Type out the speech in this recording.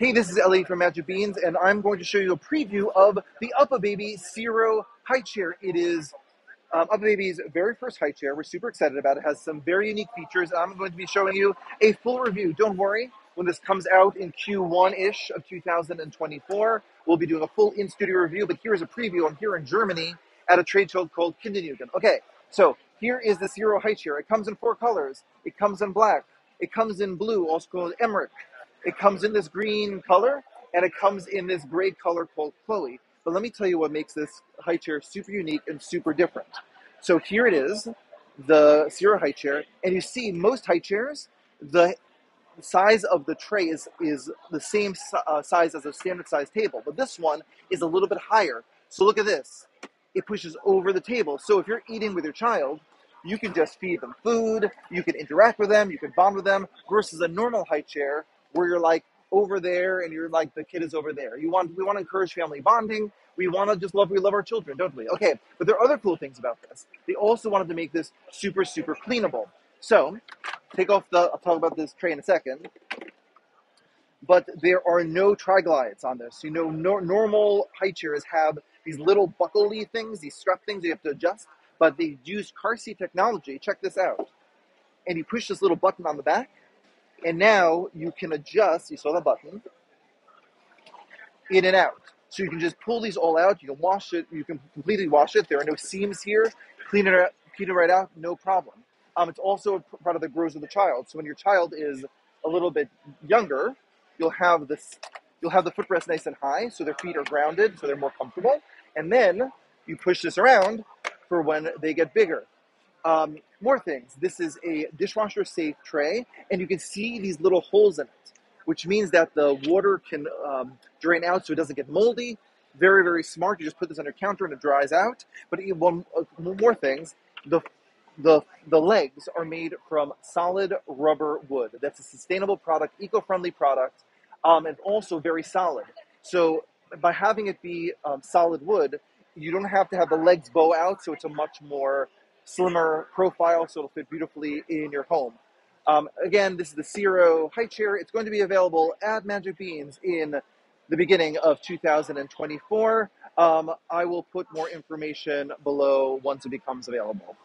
Hey, this is Ellie from Magic Beans, and I'm going to show you a preview of the UPPAbaby CIRO High Chair. It is um, UPPAbaby's very first high chair. We're super excited about it. It has some very unique features. I'm going to be showing you a full review. Don't worry, when this comes out in Q1-ish of 2024, we'll be doing a full in-studio review, but here's a preview. I'm here in Germany at a trade show called Kinderjugend. Okay, so here is the CIRO High Chair. It comes in four colors. It comes in black. It comes in blue, also called Emmerich. It comes in this green color, and it comes in this gray color called Chloe. But let me tell you what makes this high chair super unique and super different. So here it is, the CIRO high chair, and you see most high chairs, the size of the tray is, is the same uh, size as a standard size table, but this one is a little bit higher. So look at this. It pushes over the table. So if you're eating with your child, you can just feed them food, you can interact with them, you can bond with them, versus a normal high chair where you're like over there and you're like the kid is over there. You want we want to encourage family bonding. We want to just love we love our children, don't we? Okay, but there are other cool things about this. They also wanted to make this super super cleanable. So take off the. I'll talk about this tray in a second. But there are no triglides on this. You know, no, normal high chairs have these little buckley things, these strap things you have to adjust. But they use car seat technology. Check this out. And you push this little button on the back, and now you can adjust, you saw the button, in and out. So you can just pull these all out. You can wash it. You can completely wash it. There are no seams here. Clean it, clean it right out, no problem. Um, it's also a of the growth of the child. So when your child is a little bit younger, you'll have this, you'll have the footrest nice and high, so their feet are grounded, so they're more comfortable. And then you push this around for when they get bigger. Um, more things. This is a dishwasher safe tray, and you can see these little holes in it, which means that the water can um, drain out so it doesn't get moldy. Very, very smart. You just put this on your counter and it dries out. But one uh, more things. The the the legs are made from solid rubber wood. That's a sustainable product, eco-friendly product, um, and also very solid. So by having it be um, solid wood, you don't have to have the legs bow out, so it's a much more slimmer profile, so it'll fit beautifully in your home. Um, again, this is the CIRO high chair. It's going to be available at Magic Beans in the beginning of 2024. Um, I will put more information below once it becomes available.